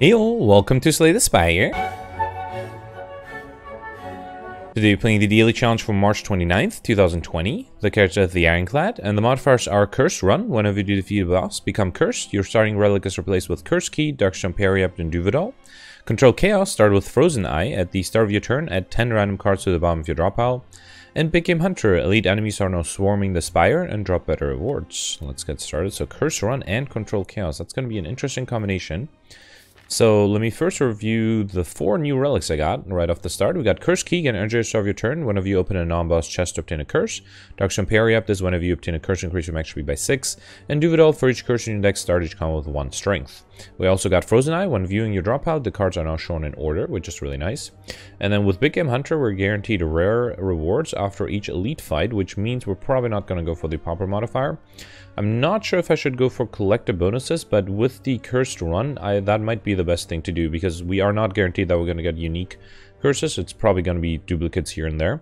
Heyo, welcome to Slay the Spire. Today we're playing the daily challenge for March 29th, 2020. The character is the Ironclad, and the modifiers are Curse Run. Whenever you defeat a boss, become cursed. Your starting relic is replaced with Curse Key, Darkstone Periapt, and Du-Vu Doll. Control Chaos, start with Frozen Eye. At the start of your turn, add 10 random cards to the bottom of your drop pile. And Big Game Hunter, elite enemies are now swarming the Spire and drop better rewards. Let's get started. So Curse Run and Control Chaos. That's going to be an interesting combination. So let me first review the four new relics I got right off the start. We got Curse Key, get energy start of your turn whenever you open a non-boss chest to obtain a curse. Darkstone Periapt is whenever you obtain a curse, increase your max speed by 6. And Du-Vu Doll, for each curse in your deck, start each combo with 1 strength. We also got Frozen Eye. When viewing your drop pile, the cards are now shown in order, which is really nice. And then with Big Game Hunter, we're guaranteed rare rewards after each elite fight, which means we're probably not going to go for the Pauper modifier. I'm not sure if I should go for collector bonuses, but with the cursed run, I, that might be the best thing to do because we are not guaranteed that we're going to get unique curses. It's probably going to be duplicates here and there.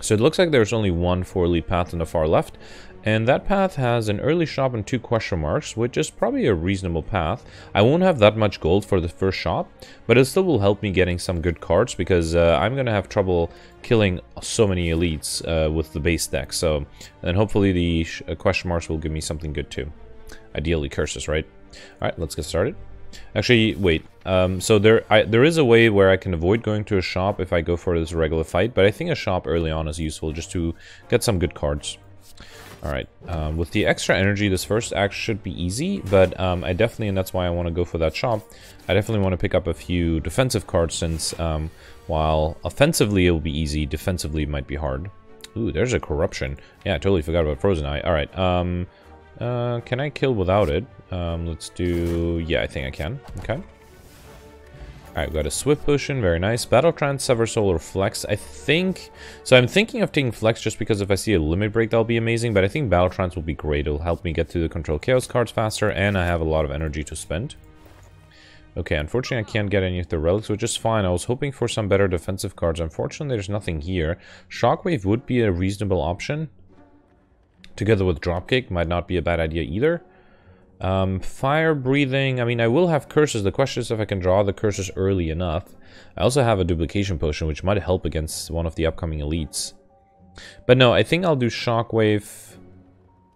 So it looks like there's only one for elite path on the far left, and that path has an early shop and two question marks, which is probably a reasonable path. I won't have that much gold for the first shop, but it still will help me getting some good cards because uh, I'm going to have trouble killing so many elites uh, with the base deck. So, and hopefully the uh, question marks will give me something good too. Ideally curses, right? Alright, let's get started. Actually, wait. Um, so there, I, there is a way where I can avoid going to a shop if I go for this regular fight, but I think a shop early on is useful just to get some good cards. Alright, um, with the extra energy, this first act should be easy, but um, I definitely, and that's why I want to go for that shop, I definitely want to pick up a few defensive cards since um, while offensively it will be easy, defensively might be hard. Ooh, there's a corruption. Yeah, I totally forgot about Frozen Eye. Alright, um, uh, can I kill without it? Um, let's do... Yeah, I think I can. Okay. We got a Swift Potion, very nice. Battle Trance, Sever Soul, Flex. I think... So I'm thinking of taking Flex just because if I see a Limit Break, that'll be amazing. But I think Battle Trance will be great. It'll help me get to the Control Chaos cards faster, and I have a lot of energy to spend. Okay, unfortunately I can't get any of the relics, which is fine. I was hoping for some better defensive cards. Unfortunately, there's nothing here. Shockwave would be a reasonable option. Together with Dropkick might not be a bad idea either. Um, fire breathing, I mean, I will have curses. The question is if I can draw the curses early enough. I also have a duplication potion, which might help against one of the upcoming elites. But no, I think I'll do shockwave.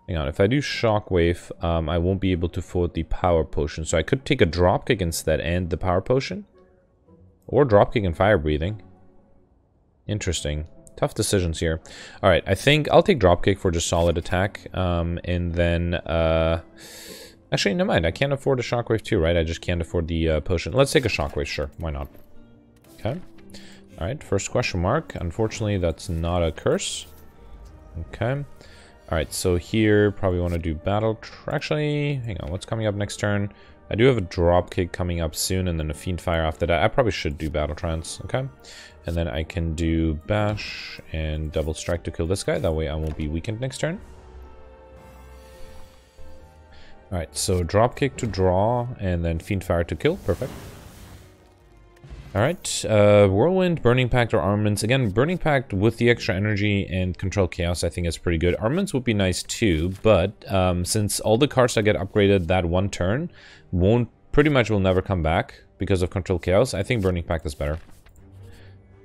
Hang on, if I do shockwave, um, I won't be able to afford the power potion. So I could take a dropkick instead and the power potion. Or dropkick and fire breathing. Interesting. Tough decisions here. Alright, I think I'll take dropkick for just solid attack. Um, and then, uh... Actually, never mind. I can't afford a shockwave too, right? I just can't afford the uh, potion. Let's take a shockwave, sure. Why not? Okay. Alright, first question mark. Unfortunately, that's not a curse. Okay. Alright, so here, probably want to do battle... Actually, hang on. What's coming up next turn? I do have a drop kick coming up soon, and then a fiend fire after that. I probably should do battle trance, okay? And then I can do bash and double strike to kill this guy. That way I won't be weakened next turn. Alright, so dropkick to draw, and then Fiend Fire to kill. Perfect. Alright, uh, Whirlwind, Burning Pact, or Armaments. Again, Burning Pact with the extra energy and Control Chaos I think is pretty good. Armaments would be nice too, but um, since all the cards that get upgraded that one turn won't, pretty much will never come back because of Control Chaos, I think Burning Pact is better.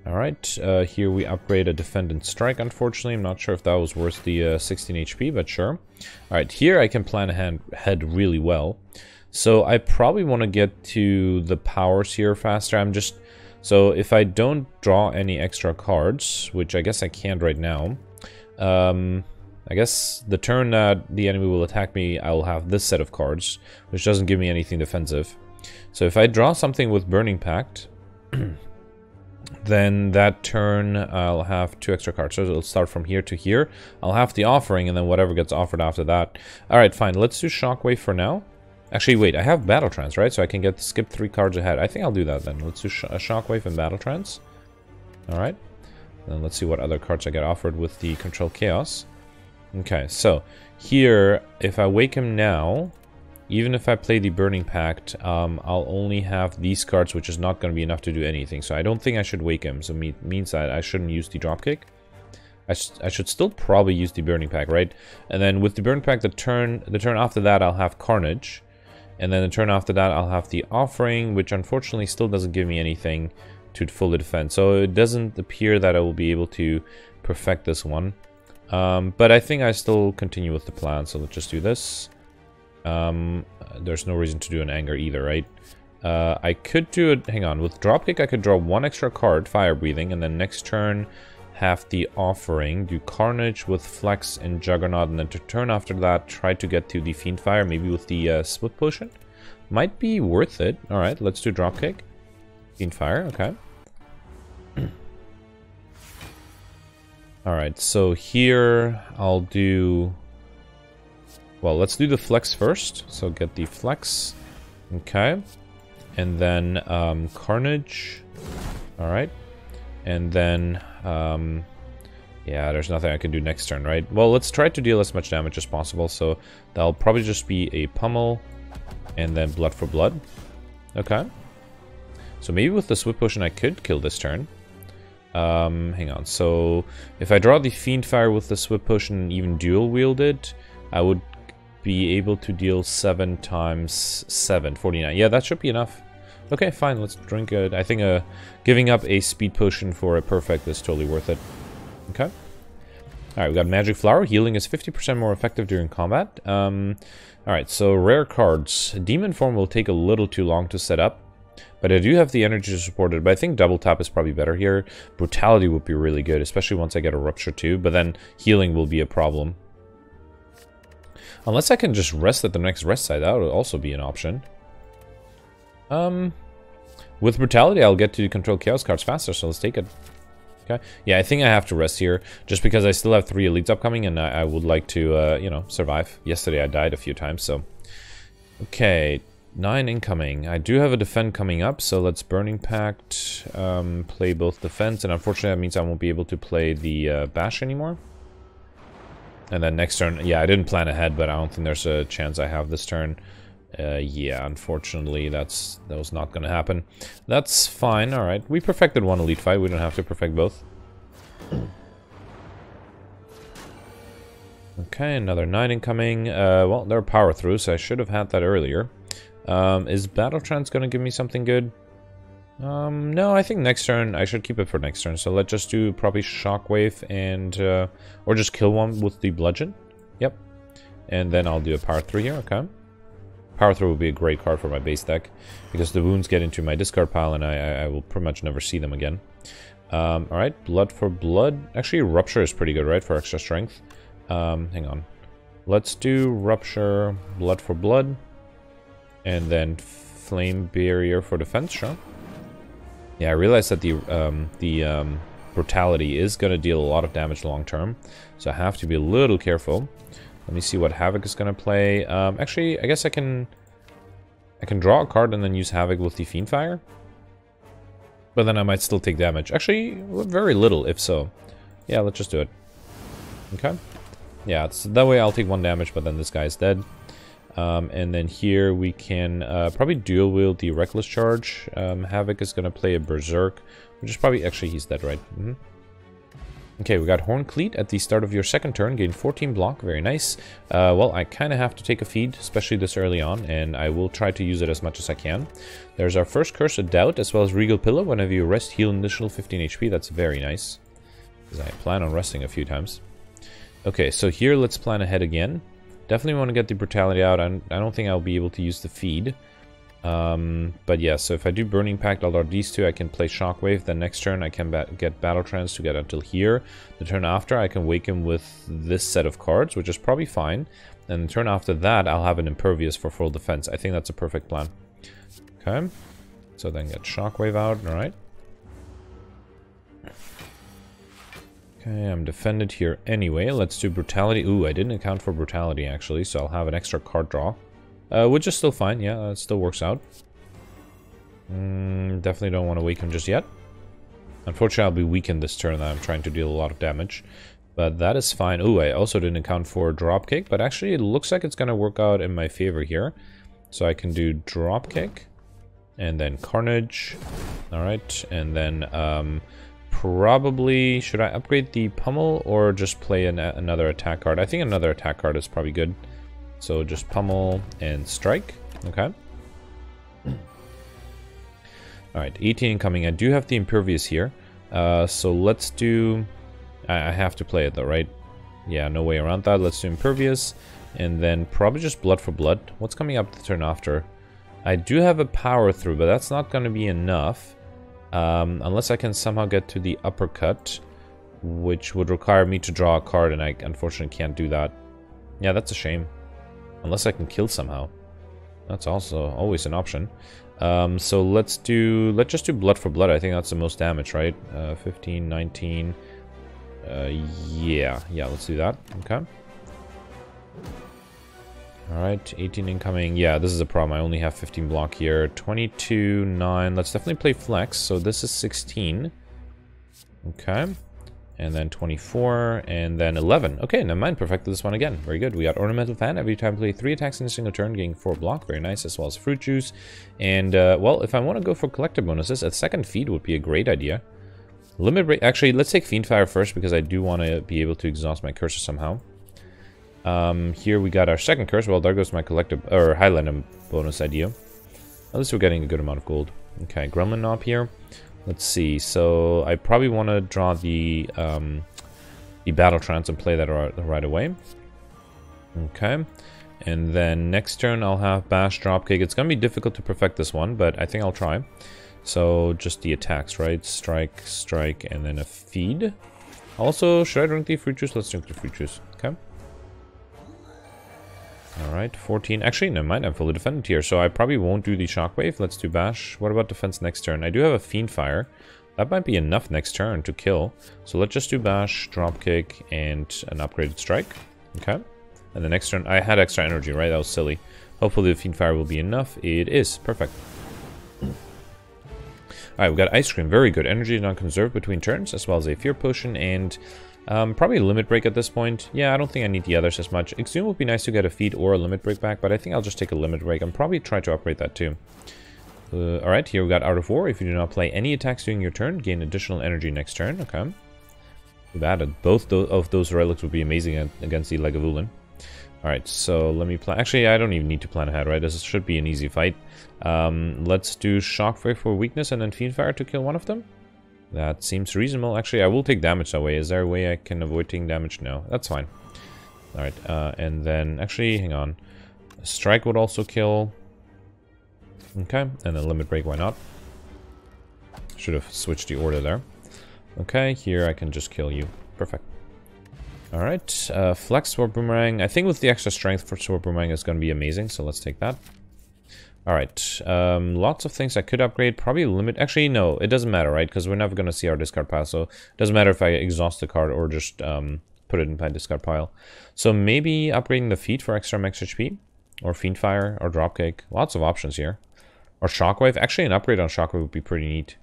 Alright, uh, here we upgrade a Defendant Strike, unfortunately. I'm not sure if that was worth the uh, 16 HP, but sure. Alright, here I can plan ahead really well. So I probably want to get to the powers here faster. I'm just... So if I don't draw any extra cards, which I guess I can't right now, um, I guess the turn that the enemy will attack me, I'll have this set of cards, which doesn't give me anything defensive. So if I draw something with Burning Pact... then that turn I'll have two extra cards. So it'll start from here to here. I'll have the offering and then whatever gets offered after that. Alright, fine. Let's do Shockwave for now. Actually, wait, I have Battle Trance, right? So I can get skip three cards ahead. I think I'll do that then. Let's do sh a Shockwave and Battle Trance. Alright. Then let's see what other cards I get offered with the Control Chaos. Okay, so here, if I wake him now, even if I play the Burning Pact, um, I'll only have these cards, which is not going to be enough to do anything. So I don't think I should wake him. So it means that I shouldn't use the Dropkick. I, sh I should still probably use the Burning Pact, right? And then with the Burning Pact, the turn the turn after that, I'll have Carnage. And then the turn after that, I'll have the offering, which unfortunately still doesn't give me anything to fully defend. So it doesn't appear that I will be able to perfect this one. Um, but I think I still continue with the plan, so let's just do this. Um, there's no reason to do an anger either, right? Uh, I could do it, hang on, with dropkick I could draw one extra card, fire breathing, and then next turn have the offering, do carnage with flex and juggernaut, and then to turn after that try to get to the fiend fire, maybe with the uh, swift potion. Might be worth it. Alright, let's do dropkick. Fiend fire, okay. Alright, so here I'll do... Well, let's do the flex first. So get the flex. Okay. And then um, Carnage. Alright. And then... Um, yeah, there's nothing I can do next turn, right? Well, let's try to deal as much damage as possible. So that'll probably just be a pummel. And then blood for blood. Okay. So maybe with the swift potion I could kill this turn. Um, hang on. So if I draw the Fiend Fire with the Swift Potion and even dual wield it, I would be able to deal 7 times 7, 49. Yeah, that should be enough. Okay, fine, let's drink it. I think uh, giving up a speed potion for a perfect is totally worth it. Okay. Alright, we got Magic Flower. Healing is 50% more effective during combat. Um, Alright, so rare cards. Demon Form will take a little too long to set up. But I do have the energy to support it, but I think double tap is probably better here. Brutality would be really good, especially once I get a Rupture too, but then healing will be a problem. Unless I can just rest at the next rest site, that would also be an option. Um, With Brutality, I'll get to control Chaos cards faster, so let's take it. Okay. Yeah, I think I have to rest here, just because I still have three elites upcoming, and I, I would like to, uh, you know, survive. Yesterday I died a few times, so... Okay, Nine incoming. I do have a defend coming up, so let's Burning Pact, um, play both defense, and unfortunately that means I won't be able to play the uh, Bash anymore. And then next turn, yeah, I didn't plan ahead, but I don't think there's a chance I have this turn. Uh, yeah, unfortunately, that's that was not going to happen. That's fine, alright. We perfected one Elite fight, we don't have to perfect both. Okay, another 9 incoming. Uh, well, they're power through, so I should have had that earlier. Um, is Battle Trance going to give me something good? Um, no, I think next turn, I should keep it for next turn. So let's just do probably Shockwave and, uh, or just kill one with the Bludgeon. Yep. And then I'll do a Power 3 here, okay. Power 3 would be a great card for my base deck, because the wounds get into my discard pile and I, I will pretty much never see them again. Um, Alright, Blood for Blood. Actually, Rupture is pretty good, right, for extra strength. Um, hang on. Let's do Rupture, Blood for Blood. And then flame barrier for defense, sure. Yeah, I realize that the um, the um, brutality is going to deal a lot of damage long term, so I have to be a little careful. Let me see what Havoc is going to play. Um, actually, I guess I can I can draw a card and then use Havoc with the Fiend Fire. But then I might still take damage. Actually, very little, if so. Yeah, let's just do it. Okay. Yeah, so that way I'll take one damage, but then this guy is dead. Um, and then here we can uh, probably dual wield the Reckless Charge. Um, Havoc is going to play a Berserk, which is probably... Actually, he's dead, right? Mm -hmm. Okay, we got Horn Cleat at the start of your second turn, gain 14 block, very nice. Uh, well, I kind of have to take a feed, especially this early on, and I will try to use it as much as I can. There's our first Curse of Doubt, as well as Regal Pillow. Whenever you rest, heal an additional 15 HP, that's very nice. Because I plan on resting a few times. Okay, so here let's plan ahead again. Definitely want to get the Brutality out. I don't think I'll be able to use the feed. Um, but yeah, so if I do Burning Pact, I'll draw these two, I can play Shockwave. Then next turn I can ba get Battle Trance to get until here. The turn after I can wake him with this set of cards, which is probably fine. And the turn after that, I'll have an Impervious for full defense. I think that's a perfect plan. Okay. So then get Shockwave out, alright. Okay, I'm defended here anyway. Let's do Brutality. Ooh, I didn't account for Brutality, actually, so I'll have an extra card draw. Uh, which is still fine, yeah, it still works out. Mm, definitely don't want to weaken just yet. Unfortunately, I'll be weakened this turn I'm trying to deal a lot of damage. But that is fine. Ooh, I also didn't account for Dropkick, but actually it looks like it's going to work out in my favor here. So I can do Dropkick, and then Carnage. Alright, and then... Um, probably... Should I upgrade the Pummel or just play an, another attack card? I think another attack card is probably good. So just Pummel and Strike. Okay. Alright, 18 incoming. I do have the Impervious here. Uh, so let's do... I, I have to play it though, right? Yeah, no way around that. Let's do Impervious. And then probably just Blood for Blood. What's coming up the turn after? I do have a Power Through, but that's not going to be enough. Um, unless I can somehow get to the Uppercut, which would require me to draw a card, and I unfortunately can't do that. Yeah, that's a shame. Unless I can kill somehow. That's also always an option. Um, so let's do, let's just do blood for blood. I think that's the most damage, right? Uh, 15, 19. Uh, yeah, yeah, let's do that. Okay. Alright, 18 incoming. Yeah, this is a problem. I only have 15 block here. 22, 9. Let's definitely play flex. So this is 16. Okay and then 24, and then 11. Okay, never mind, perfected this one again. Very good. We got Ornamental Fan. Every time play 3 attacks in a single turn, getting 4 block. Very nice, as well as Fruit Juice. And, uh, well, if I want to go for collector bonuses, a second feed would be a great idea. Limit break. Actually, let's take Fiendfire first, because I do want to be able to exhaust my curses somehow. Um, here we got our second curse. Well, there goes my collector, or Highlander bonus idea. At least we're getting a good amount of gold. Okay, Gremlin Nob here. Let's see. So I probably want to draw the um, the battle trance and play that right, right away. Okay. And then next turn I'll have bash dropkick. It's gonna be difficult to perfect this one, but I think I'll try. So just the attacks, right? Strike, strike, and then a feed. Also, should I drink the fruit juice? Let's drink the fruit juice. Alright, 14. Actually, never mind, I'm fully defended here, so I probably won't do the shockwave. Let's do bash. What about defense next turn? I do have a fiend fire. That might be enough next turn to kill. So let's just do bash, dropkick, and an upgraded strike. Okay. And the next turn, I had extra energy, right? That was silly. Hopefully the fiend fire will be enough. It is. Perfect. Alright, we've got ice cream. Very good. Energy non-conserved between turns, as well as a fear potion and um, probably limit break at this point. Yeah, I don't think I need the others as much. Exhume would be nice to get a feed or a limit break back, but I think I'll just take a limit break and probably try to upgrade that too. Uh, Alright, here we got Art of War. If you do not play any attacks during your turn, gain additional energy next turn. Okay. Added both of those relics would be amazing against the Lagavulin. Alright, so let me plan. Actually, I don't even need to plan ahead, right? This should be an easy fight. Um, let's do Shockwave for weakness and then Fiendfire to kill one of them. That seems reasonable. Actually, I will take damage that way. Is there a way I can avoid taking damage? No, that's fine. Alright, uh, and then, actually, hang on. Strike would also kill. Okay, and then Limit Break, why not? Should have switched the order there. Okay, here I can just kill you. Perfect. Alright, uh, Flex Sword Boomerang. I think with the extra strength for Sword Boomerang is going to be amazing, so let's take that. Alright, um, lots of things I could upgrade. Probably limit... Actually, no, it doesn't matter, right? Because we're never going to see our discard pile, so it doesn't matter if I exhaust the card or just um, put it in my discard pile. So maybe upgrading the feet for extra max HP, or Fiendfire, or Dropkick. Lots of options here. Or Shockwave. Actually, an upgrade on Shockwave would be pretty neat.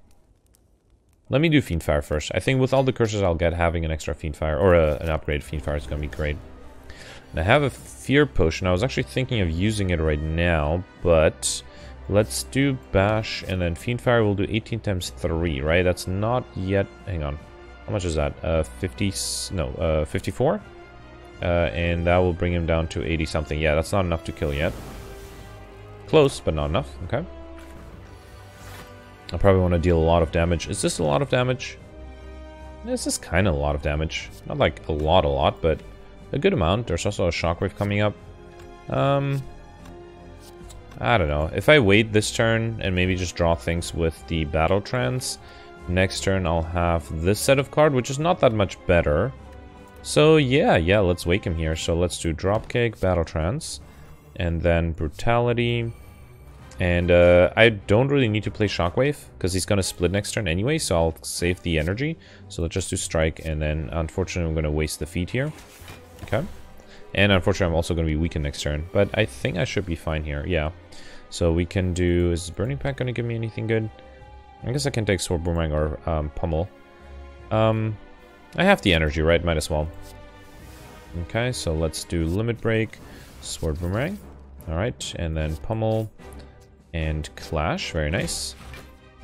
Let me do Fiendfire first. I think with all the curses I'll get, having an extra Fiendfire, or a, an upgrade Fiendfire is going to be great. I have a fear potion. I was actually thinking of using it right now, but let's do bash and then fiendfire will do 18 times 3, right? That's not yet... Hang on. How much is that? Uh, 50... No, uh, 54? Uh, and that will bring him down to 80 something. Yeah, that's not enough to kill yet. Close, but not enough. Okay. I probably want to deal a lot of damage. Is this a lot of damage? This is kind of a lot of damage. Not like a lot, a lot, but a good amount. There's also a shockwave coming up. Um, I don't know. If I wait this turn and maybe just draw things with the battle trance, next turn I'll have this set of card, which is not that much better. So yeah, yeah, let's wake him here. So let's do dropkick, battle trance, and then brutality. And uh, I don't really need to play Shockwave, because he's going to split next turn anyway, so I'll save the energy. So let's just do Strike, and then unfortunately I'm going to waste the feed here. Okay. And unfortunately, I'm also going to be weakened next turn. But I think I should be fine here. Yeah. So we can do... Is Burning Pact going to give me anything good? I guess I can take Sword Boomerang or um, Pummel. Um, I have the energy, right? Might as well. Okay, so let's do Limit Break, Sword Boomerang. Alright, and then Pummel and Clash. Very nice.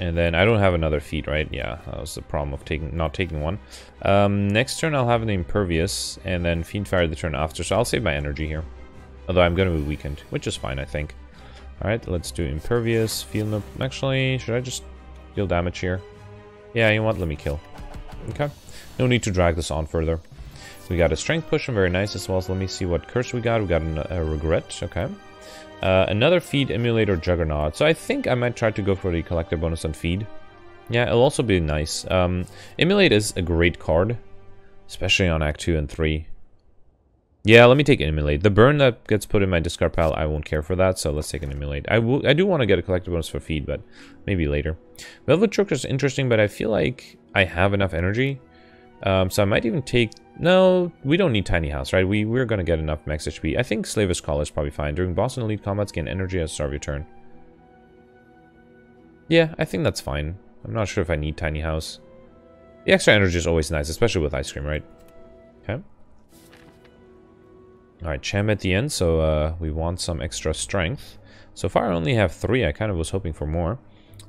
And then I don't have another feat, right? Yeah, that was the problem of taking not taking one. Um, next turn I'll have the Impervious, and then Fiendfire the turn after, so I'll save my energy here. Although I'm going to be weakened, which is fine, I think. Alright, let's do Impervious, Field. Actually, should I just deal damage here? Yeah, you know what? Let me kill. Okay. No need to drag this on further. We got a Strength Potion, very nice as well. So let me see what curse we got. We got a Regret, okay. Uh, another Feed, Emulator, Juggernaut. So I think I might try to go for the Collector bonus on Feed. Yeah, it'll also be nice. Um, Immolate is a great card, especially on Act 2 and 3. Yeah, let me take Immolate. The burn that gets put in my discard pile, I won't care for that, so let's take an Immolate. I, I do want to get a collector bonus for feed, but maybe later. Velvet Choker is interesting, but I feel like I have enough energy. Um, so I might even take... No, we don't need Tiny House, right? We, we're going to get enough max HP. I think Slaver's Collar is probably fine. During boss and elite combats, gain energy at start of your turn. Yeah, I think that's fine. I'm not sure if I need Tiny House. The extra energy is always nice, especially with Ice Cream, right? Okay. Alright, Champ at the end, so uh, we want some extra strength. So far I only have three, I kind of was hoping for more.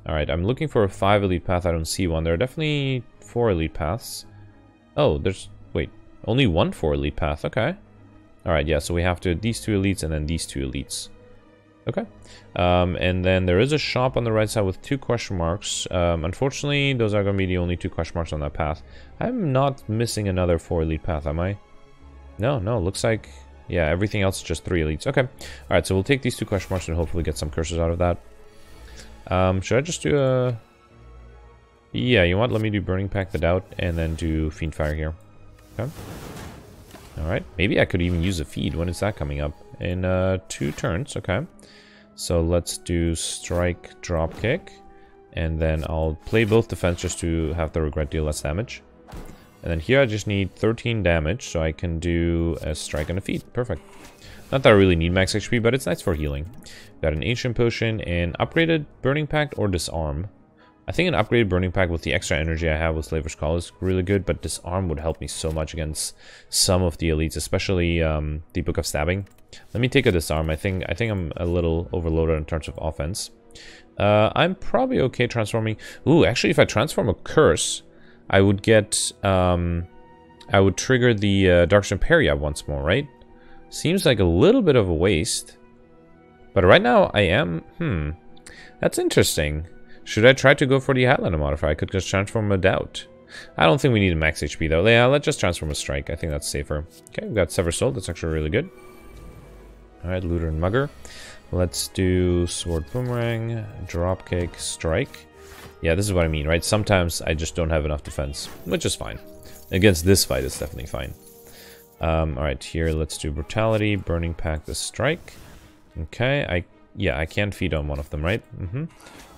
Alright, I'm looking for a five elite path, I don't see one. There are definitely four elite paths. Oh, there's, wait, only one four elite path, okay. Alright, yeah, so we have to, these two elites and then these two elites. Okay. Um, and then there is a shop on the right side with two question marks. Um, unfortunately, those are going to be the only two question marks on that path. I'm not missing another four elite path, am I? No, no, looks like yeah, everything else is just three elites. Okay. Alright, so we'll take these two question marks and hopefully get some curses out of that. Um, should I just do a... Yeah, you want? Let me do Burning Pact the Doubt and then do Fiend Fire here. Okay. Alright, maybe I could even use a feed. When is that coming up? In uh, two turns, okay. So let's do Strike, Drop Kick. And then I'll play both defense just to have the regret deal less damage. And then here I just need 13 damage, so I can do a strike and a feed. Perfect. Not that I really need max HP, but it's nice for healing. Got an Ancient Potion and upgraded Burning Pact or Disarm. I think an upgraded Burning Pact with the extra energy I have with Slaver's Collar is really good, but Disarm would help me so much against some of the elites, especially um, the Book of Stabbing. Let me take a Disarm. I think I think I'm a little overloaded in terms of offense. Uh, I'm probably okay transforming... Ooh, actually, if I transform a Curse, I would get, um, I would trigger the uh, Dark Imperia once more, right? Seems like a little bit of a waste. But right now I am, hmm, that's interesting. Should I try to go for the Highlander modifier? I could just transform a Doubt. I don't think we need a max HP though. Yeah, let's just transform a Strike. I think that's safer. Okay, we've got Sever Soul. That's actually really good. Alright, Looter and Mugger. Let's do Sword Boomerang, Dropkick, Strike. Yeah, this is what I mean, right? Sometimes I just don't have enough defense, which is fine. Against this fight, it's definitely fine. Um, Alright, here, let's do Brutality, Burning Pact, the Strike. Okay, I yeah, I can feed on one of them, right? Mm -hmm.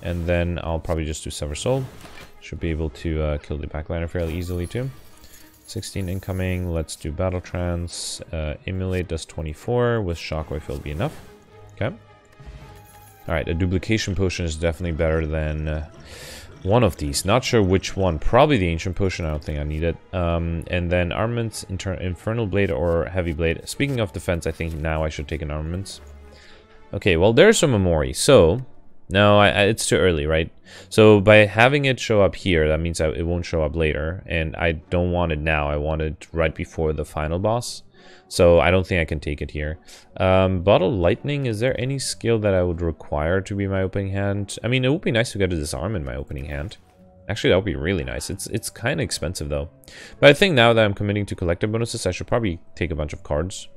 And then I'll probably just do Sever Soul. Should be able to uh, kill the backliner fairly easily, too. 16 incoming, let's do Battle Trance. Uh, Immolate does 24, with Shockwave will be enough. Okay. Alright, a duplication potion is definitely better than... Uh, one of these. Not sure which one. Probably the Ancient Potion. I don't think I need it. Um, and then Armaments, Infernal Blade or Heavy Blade. Speaking of defense, I think now I should take an Armaments. Okay, well, there's some Memory. So, no, I, I, it's too early, right? So by having it show up here, that means it won't show up later. And I don't want it now. I want it right before the final boss. So I don't think I can take it here. Um, Bottle Lightning, is there any skill that I would require to be my opening hand? I mean, it would be nice to get a Disarm in my opening hand. Actually, that would be really nice. It's it's kind of expensive, though. But I think now that I'm committing to collector bonuses, I should probably take a bunch of cards.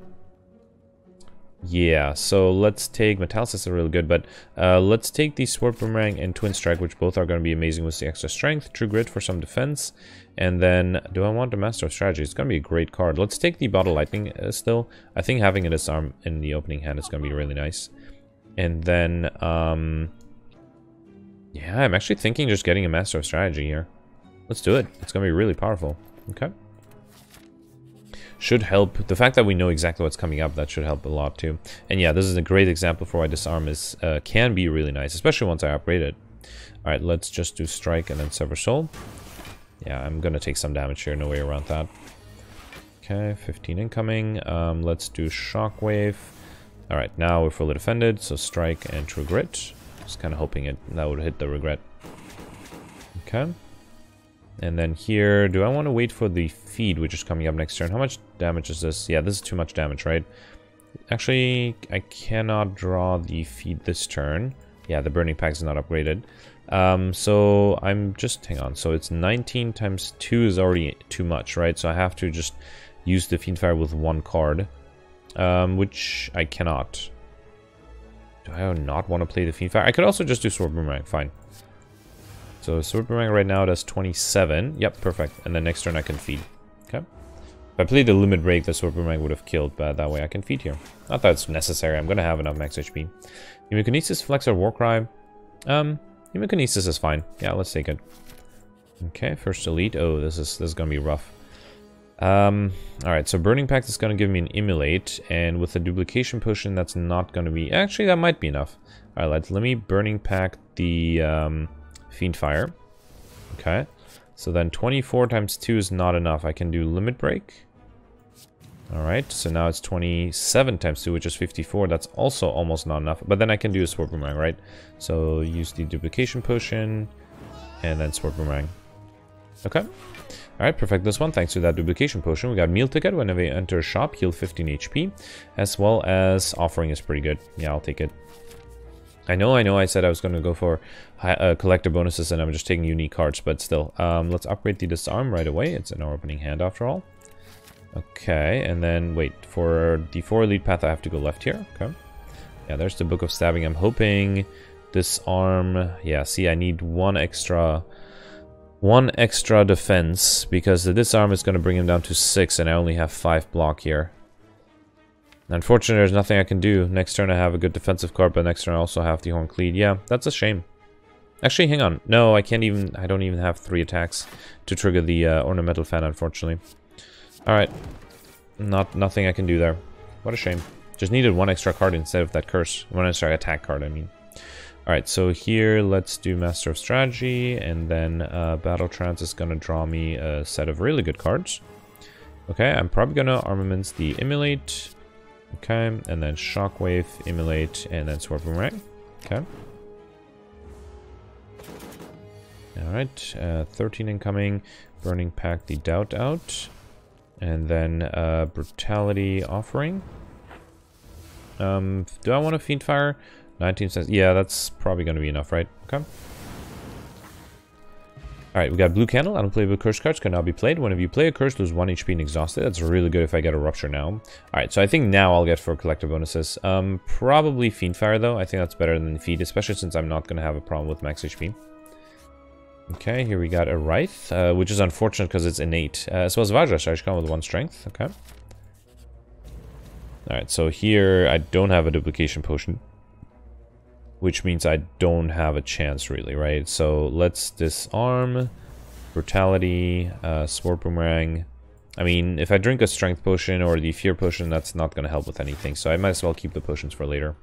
Yeah, so let's take Metallicize are really good, but uh, let's take the Sword Boomerang and Twin Strike, which both are going to be amazing with the extra strength, True Grit for some defense, and then do I want the Master of Strategy? It's going to be a great card. Let's take the Bottle Lightning uh, still. I think having a disarm in the opening hand is going to be really nice. And then, um, yeah, I'm actually thinking just getting a Master of Strategy here. Let's do it. It's going to be really powerful. Okay should help. The fact that we know exactly what's coming up, that should help a lot too. And yeah, this is a great example for why disarm is uh, can be really nice, especially once I upgrade it. All right, let's just do strike and then sever soul. Yeah, I'm gonna take some damage here, no way around that. Okay, 15 incoming. Um, let's do shockwave. All right, now we're fully defended, so strike and true grit. Just kind of hoping it that would hit the regret. Okay. And then here, do I want to wait for the feed, which is coming up next turn? How much damage is this? Yeah, this is too much damage, right? Actually, I cannot draw the feed this turn. Yeah, the Burning Pact is not upgraded. Um, so I'm just, hang on, so it's 19 times 2 is already too much, right? So I have to just use the Fiendfire with one card, um, which I cannot. Do I not want to play the Fiendfire? I could also just do Sword Boomerang, fine. So Sword Boomerang right now does 27. Yep, perfect. And then next turn I can feed. Okay. If I played the Limit Break, the Sword Boomerang would have killed, but that way I can feed here. Not that it's necessary, I'm gonna have enough max HP. Hemokinesis, Flex, or Warcry. Um, Hemokinesis is fine. Yeah, let's take it. Okay, first elite. Oh, this is this is gonna be rough. Um, alright, so Burning Pact is gonna give me an Immolate, and with the Duplication Potion, that's not gonna be... Actually, that might be enough. Alright, let me Burning Pact the um, Fiendfire. Okay, so then 24 times 2 is not enough. I can do Limit Break. Alright, so now it's 27 times 2, which is 54. That's also almost not enough. But then I can do a Sword Boomerang, right? So use the Duplication Potion, and then Sword Boomerang. Okay. Alright, perfect this one. Thanks to that Duplication Potion. We got Meal Ticket whenever you enter a shop, heal 15 HP. As well as Offering is pretty good. Yeah, I'll take it. I know, I know I said I was going to go for uh, collector bonuses and I'm just taking unique cards, but still. Um, let's upgrade the Disarm right away. It's in our opening hand after all. Okay, and then wait, for the four elite path I have to go left here. Okay. Yeah, there's the Book of Stabbing. I'm hoping Disarm... Yeah, see, I need one extra... One extra defense, because Disarm is going to bring him down to six, and I only have five block here. Unfortunately, there's nothing I can do. Next turn I have a good defensive card, but next turn I also have the Horn Cleat. Yeah, that's a shame. Actually, hang on. No, I can't even... I don't even have three attacks to trigger the uh, Ornamental Fan, unfortunately. Alright. Not nothing I can do there. What a shame. Just needed one extra card instead of that curse. One extra attack card, I mean. Alright, so here let's do Master of Strategy, and then uh, Battle Trance is going to draw me a set of really good cards. Okay, I'm probably going to Armaments the Immolate. Okay, and then Shockwave, Immolate, and then Sword Boomerang. Okay. Alright, uh, 13 incoming. Burning Pact the Doubt out. And then uh, Brutality Offering. Um, do I want a fiend fire? 19 cents. Yeah, that's probably going to be enough, right? Okay. Alright, we got Blue Candle. I don't play Unplayable curse cards can now be played. Whenever you play a curse, lose 1 HP and exhausted. That's really good if I get a Rupture now. Alright, so I think now I'll get for collector bonuses. Um, probably Fiendfire, though. I think that's better than Feed, especially since I'm not going to have a problem with max HP. Okay, here we got a Wraith, uh, which is unfortunate because it's innate. Uh, as well as Vajra, so I should come with one strength. Okay. Alright, so here I don't have a duplication potion. Which means I don't have a chance really, right? So let's disarm, brutality, uh, sword boomerang. I mean, if I drink a strength potion or the fear potion, that's not going to help with anything. So I might as well keep the potions for later.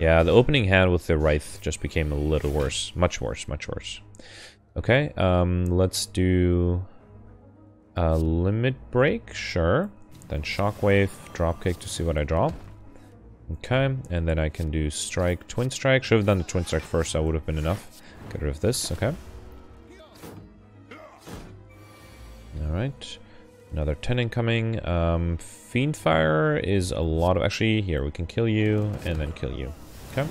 Yeah, the opening hand with the Wraith just became a little worse. Much worse, much worse. Okay, um, let's do a limit break, sure. Then shockwave, dropkick to see what I draw. Okay, and then I can do strike, twin strike. Should have done the twin strike first, that would have been enough. Get rid of this, okay. Alright. Another 10 incoming. Um, Fiendfire is a lot of... Actually, here, we can kill you and then kill you. Okay.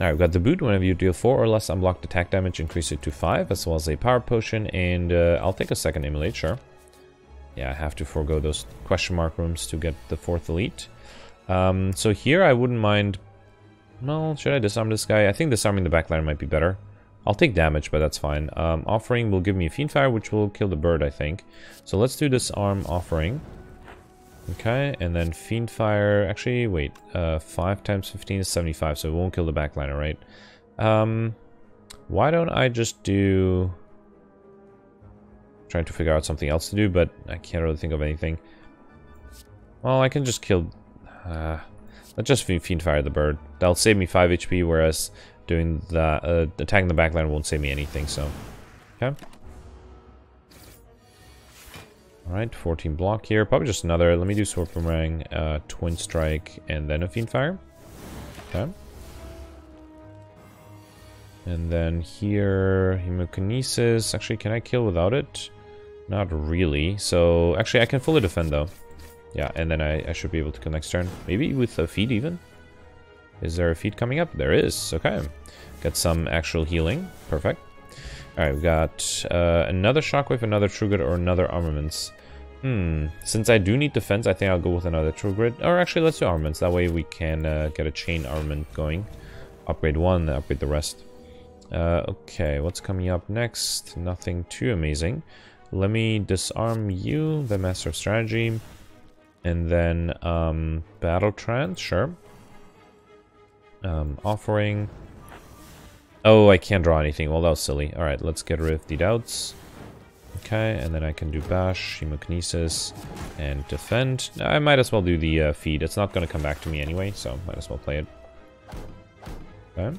Alright, we've got the boot. Whenever you deal 4 or less unblocked attack damage, increase it to 5, as well as a power potion. And uh, I'll take a second Immolate, sure. Yeah, I have to forego those question mark rooms to get the fourth elite. Um, so here I wouldn't mind... Well, should I disarm this guy? I think disarming the backline might be better. I'll take damage, but that's fine. Um, offering will give me a Fiendfire, which will kill the bird, I think. So let's do Disarm offering. Okay, and then Fiendfire, actually, wait, uh, 5 times 15 is 75, so it won't kill the backliner, right? Um, why don't I just do... Trying to figure out something else to do, but I can't really think of anything. Well, I can just kill... Uh, let's just Fiendfire the bird. That'll save me 5 HP, whereas doing the uh, attacking the backline won't save me anything, so... Okay. Alright, 14 block here. Probably just another. Let me do Sword Boomerang, uh, Twin Strike, and then a Fiend Fire. Okay. And then here, Hemokinesis. Actually, can I kill without it? Not really. So, actually, I can fully defend, though. Yeah, and then I, I should be able to kill next turn. Maybe with a feed even? Is there a feed coming up? There is. Okay. Got some actual healing. Perfect. Alright, we've got uh, another Shockwave, another True Grit, or another Armaments. Hmm. Since I do need defense, I think I'll go with another True Grit. Or actually, let's do Armaments. That way we can uh, get a chain armament going. Upgrade one, upgrade the rest. Uh, okay, what's coming up next? Nothing too amazing. Let me disarm you, the Master of Strategy. And then um, Battle Trance, sure. Um, offering. Oh, I can't draw anything. Well, that was silly. Alright, let's get rid of the doubts. Okay, and then I can do Bash, Hemokinesis, and Defend. I might as well do the uh, feed. It's not going to come back to me anyway, so might as well play it. Okay.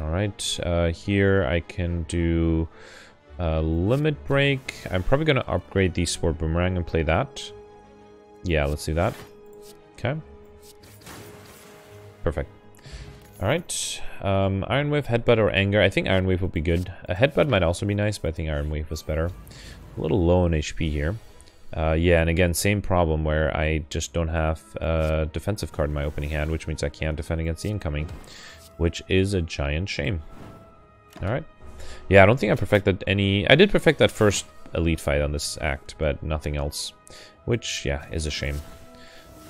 Alright, uh, here I can do uh, Limit Break. I'm probably going to upgrade the Sword Boomerang and play that. Yeah, let's do that. Okay. Perfect. Alright. Um, Iron Wave, Headbutt, or Anger. I think Iron Wave would be good. A Headbutt might also be nice, but I think Iron Wave was better. A little low on HP here. Uh, yeah, and again, same problem where I just don't have a defensive card in my opening hand, which means I can't defend against the incoming, which is a giant shame. Alright. Yeah, I don't think I perfected any... I did perfect that first elite fight on this act, but nothing else, which, yeah, is a shame.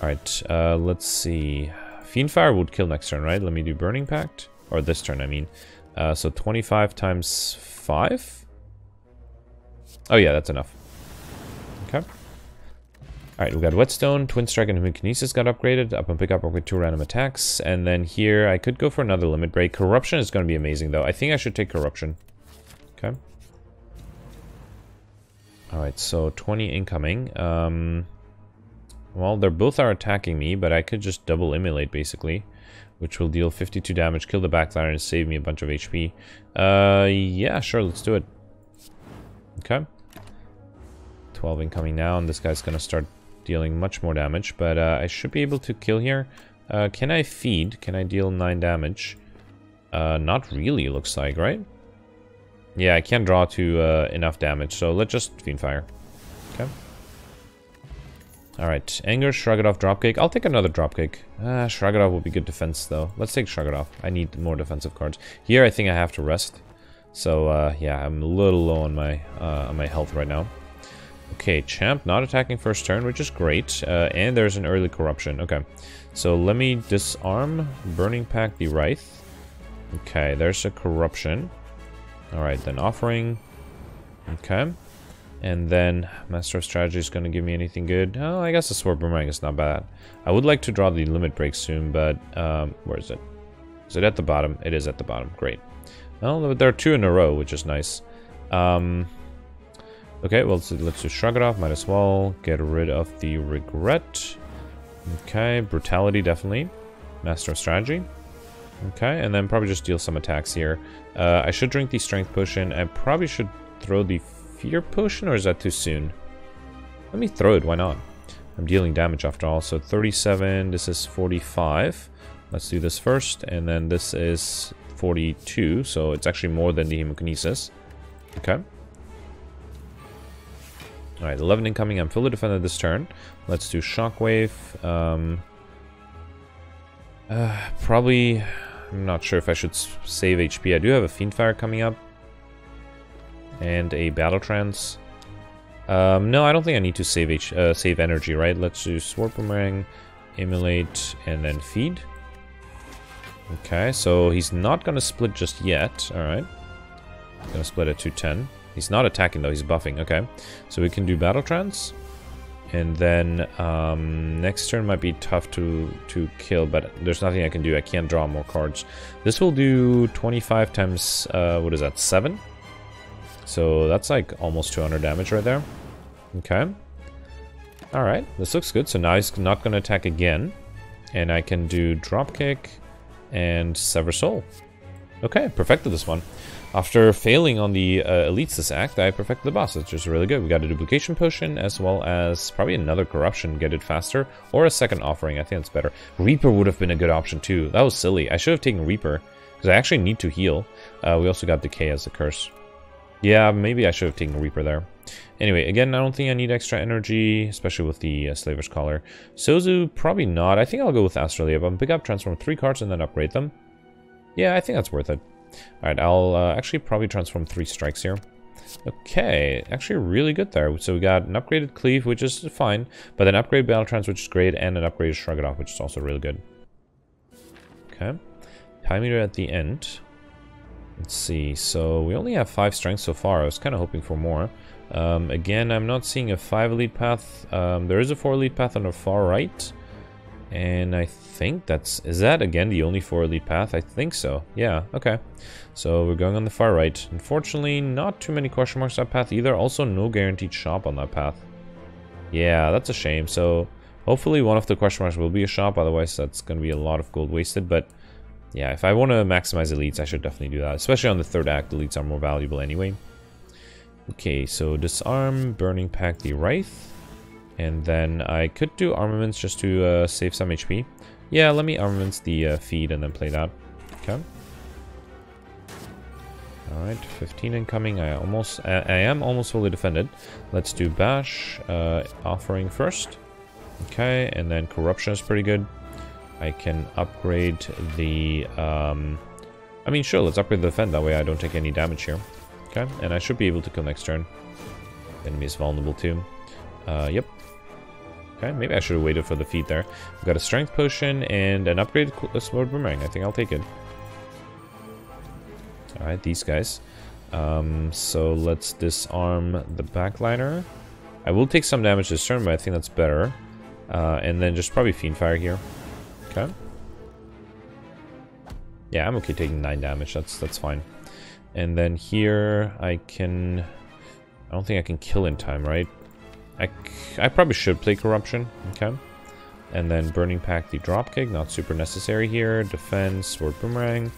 Alright, uh, let's see. Fiendfire would kill next turn, right? Let me do Burning Pact. Or this turn, I mean. Uh, so 25 times 5? Oh yeah, that's enough. Okay. Alright, we got Whetstone, Twin Strike, and Kinesis got upgraded. Up and pick up with two random attacks. And then here, I could go for another Limit Break. Corruption is going to be amazing, though. I think I should take Corruption. Okay. Alright, so 20 incoming. Um, well, they're both are attacking me, but I could just double immolate, basically. Which will deal 52 damage, kill the backliner, and save me a bunch of HP. Uh, yeah, sure, let's do it. Okay. 12 incoming now, and this guy's gonna start dealing much more damage, but uh, I should be able to kill here. Uh, can I feed? Can I deal 9 damage? Uh, not really, looks like, right? Yeah, I can't draw to uh, enough damage, so let's just Fiend Fire. Okay. Alright, Anger, Shrug it off, Dropkick. I'll take another Dropkick. Ah, Shrug it off would be good defense, though. Let's take Shrug it off. I need more defensive cards. Here, I think I have to rest. So, uh, yeah, I'm a little low on my, uh, on my health right now. Okay, Champ not attacking first turn, which is great. Uh, and there's an early Corruption. Okay, so let me disarm Burning Pact the Wraith. Okay, there's a Corruption. Alright, then Offering. Okay. And then Master of Strategy is going to give me anything good. Oh, I guess the Sword Boomerang is not bad. I would like to draw the Limit Break soon, but um, where is it? Is it at the bottom? It is at the bottom. Great. Well, there are two in a row, which is nice. Um, okay, well, let's, let's just shrug it off. Might as well get rid of the Regret. Okay, Brutality, definitely. Master of Strategy. Okay, and then probably just deal some attacks here. Uh, I should drink the Strength Potion. I probably should throw the Fear Potion, or is that too soon? Let me throw it, why not? I'm dealing damage after all, so 37, this is 45. Let's do this first, and then this is 42, so it's actually more than the Hemokinesis. Okay. Alright, 11 incoming, I'm fully defended this turn. Let's do Shockwave. Um, uh, probably, I'm not sure if I should save HP. I do have a Fiendfire coming up and a battle trance. Um, no, I don't think I need to save H uh, save energy, right? Let's do Sword Boomerang, Immolate, and then Feed. Okay, so he's not gonna split just yet. Alright. Gonna split at 210. He's not attacking though, he's buffing. Okay. So we can do Battle Trance. And then um, next turn might be tough to, to kill, but there's nothing I can do. I can't draw more cards. This will do 25 times, uh, what is that, 7? So that's like almost 200 damage right there. Okay. Alright, this looks good. So now he's not going to attack again. And I can do Dropkick and Sever Soul. Okay, perfected this one. After failing on the uh, Elites this act, I perfected the boss, which is really good. We got a Duplication Potion, as well as probably another Corruption, get it faster, or a second Offering, I think it's better. Reaper would have been a good option too. That was silly. I should have taken Reaper, because I actually need to heal. Uh, we also got Decay as a curse. Yeah, maybe I should have taken Reaper there. Anyway, again, I don't think I need extra energy, especially with the uh, Slaver's Collar. Sozu, probably not. I think I'll go with Astrolabe. I'll pick up, transform three cards, and then upgrade them. Yeah, I think that's worth it. Alright, I'll uh, actually probably transform three strikes here. Okay, actually really good there. So we got an upgraded Cleave, which is fine, but then upgrade Battle Trance, which is great, and an upgraded Shrug It Off, which is also really good. Okay. Time meter at the end. Let's see, so we only have 5 strength so far. I was kind of hoping for more. Um, again, I'm not seeing a 5 elite path. Um, there is a 4 elite path on the far right. And I think that's... Is that, again, the only 4 elite path? I think so. Yeah, okay. So we're going on the far right. Unfortunately, not too many question marks that path either. Also, no guaranteed shop on that path. Yeah, that's a shame. So hopefully one of the question marks will be a shop. Otherwise, that's going to be a lot of gold wasted. But yeah, if I want to maximize elites, I should definitely do that. Especially on the third act, elites are more valuable anyway. Okay, so disarm, burning pact the Wraith. And then I could do armaments just to uh, save some HP. Yeah, let me armaments the uh, feed and then play that. Okay. Alright, 15 incoming. I almost, I, I, am almost fully defended. Let's do Bash, uh, offering first. Okay, and then Corruption is pretty good. I can upgrade the, um, I mean, sure, let's upgrade the defend. That way I don't take any damage here. Okay, and I should be able to kill next turn. Enemy is vulnerable too. Uh, yep. Okay, maybe I should have waited for the feet there. We've got a strength potion and an upgraded sword boomerang. I think I'll take it. Alright, these guys. Um, so let's disarm the backliner. I will take some damage this turn, but I think that's better. Uh, and then just probably Fiendfire here. Okay. Yeah, I'm okay taking 9 damage. That's that's fine. And then here I can... I don't think I can kill in time, right? I, I probably should play Corruption. Okay. And then Burning Pact the Dropkick. Not super necessary here. Defense, Sword Boomerang.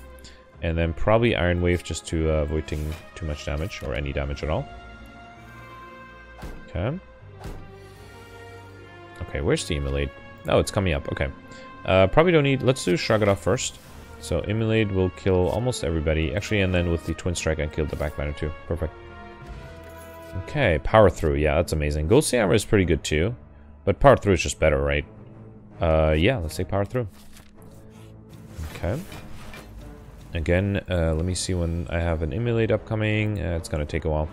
And then probably Iron Wave just to uh, avoid too much damage or any damage at all. Okay. Okay, where's the Immolate? Oh, it's coming up. Okay. Uh, probably don't need... Let's do Shrug It Off first. So Immolate will kill almost everybody. Actually, and then with the Twin Strike, I killed the Backliner too. Perfect. Okay, Power Through. Yeah, that's amazing. Ghostly Armor is pretty good too. But Power Through is just better, right? Uh, yeah, let's say Power Through. Okay. Again, uh, let me see when I have an Immolate upcoming. Uh, it's gonna take a while.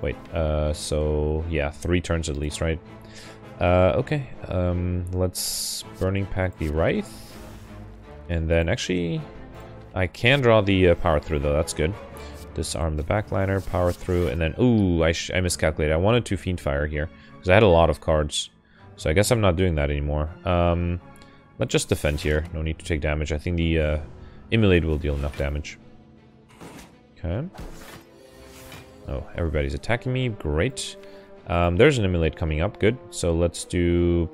Wait, uh, so yeah, three turns at least, right? Uh, okay, um, let's Burning Pact the Wraith. And then actually, I can draw the uh, power through though, that's good. Disarm the backliner, power through, and then, ooh, I, I miscalculated. I wanted to Fiendfire here, because I had a lot of cards. So I guess I'm not doing that anymore. Um, let's just defend here. No need to take damage. I think the uh, Immolate will deal enough damage. Okay. Oh, everybody's attacking me. Great. Um, there's an Immolate coming up. Good. So let's do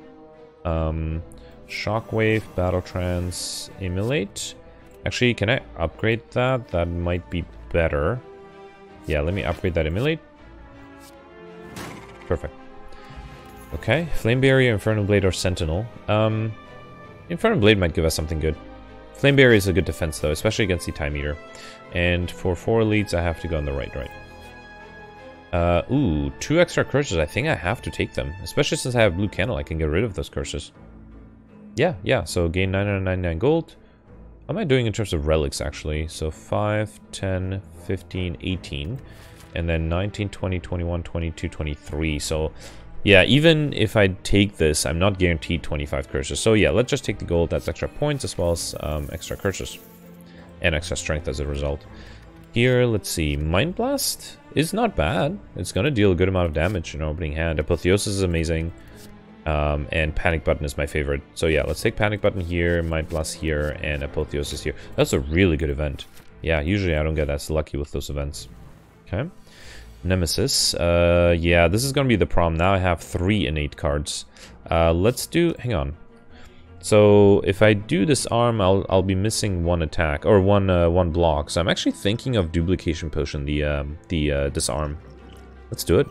um, Shockwave, Battle Trance, Immolate. Actually, can I upgrade that? That might be better. Yeah, let me upgrade that Immolate. Perfect. Okay, Flame Barrier, Infernal Blade, or Sentinel. Um, Infernal Blade might give us something good. Flame Barrier is a good defense, though, especially against the Time Eater. And for four elites, I have to go on the right, right. Uh, ooh, two extra curses. I think I have to take them. Especially since I have Blue Candle, I can get rid of those curses. Yeah, yeah, so gain 999 gold. Am I doing in terms of relics, actually? So 5, 10, 15, 18. And then 19, 20, 21, 22, 23. So, yeah, even if I take this, I'm not guaranteed 25 curses. So, yeah, let's just take the gold. That's extra points as well as um, extra curses. And extra strength as a result. Here, let's see. Mind Blast is not bad. It's going to deal a good amount of damage in opening hand. Apotheosis is amazing. Um, and Panic Button is my favorite. So yeah, let's take Panic Button here, Mind Blast here, and Apotheosis here. That's a really good event. Yeah, usually I don't get as lucky with those events. Okay. Nemesis. Uh, yeah, this is going to be the problem. Now I have three innate cards. Uh, let's do... Hang on. So if I do disarm, I'll I'll be missing one attack or one uh, one block. So I'm actually thinking of duplication potion, the um, the uh, disarm. Let's do it.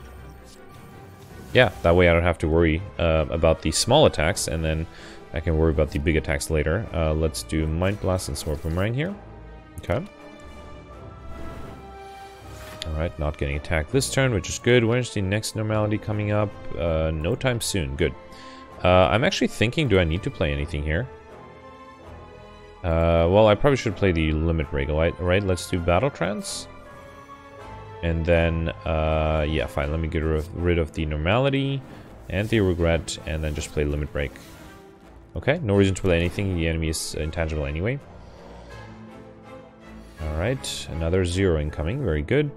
Yeah, that way I don't have to worry uh, about the small attacks, and then I can worry about the big attacks later. Uh, let's do Mind Blast and Sword Boomerang here. Okay. Alright, not getting attacked this turn, which is good. When's the next normality coming up? Uh, no time soon. Good. Uh, I'm actually thinking, do I need to play anything here? Uh, well, I probably should play the Limit right? right? Let's do Battle Trance. And then, uh, yeah, fine. Let me get rid of the Normality and the Regret, and then just play Limit Break. Okay, no reason to play anything. The enemy is intangible anyway. Alright, another zero incoming. Very good.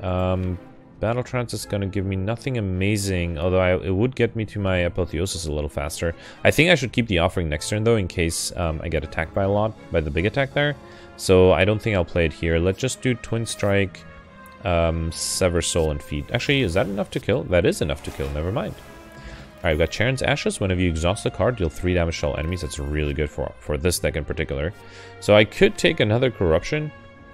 Um, Battle Trance is going to give me nothing amazing, although I, it would get me to my Apotheosis a little faster. I think I should keep the offering next turn, though, in case um, I get attacked by a lot, by the big attack there. So I don't think I'll play it here. Let's just do Twin Strike, um, Sever Soul, and Feed. Actually, is that enough to kill? That is enough to kill, never mind. Alright, we've got Charon's Ashes. Whenever you exhaust a card, deal 3 damage to all enemies. That's really good for, for this deck in particular. So I could take another Corruption.